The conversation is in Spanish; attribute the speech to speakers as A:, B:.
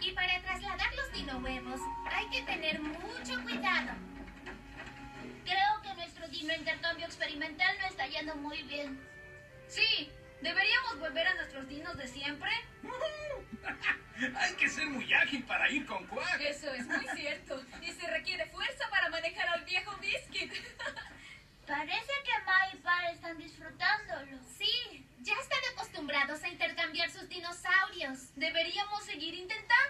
A: Y para trasladar los dino huevos, hay que tener mucho cuidado.
B: Creo que nuestro dino intercambio experimental no está yendo muy bien.
A: Sí, deberíamos volver a nuestros dinos de siempre. intercambiar sus dinosaurios. Deberíamos seguir intentándolo.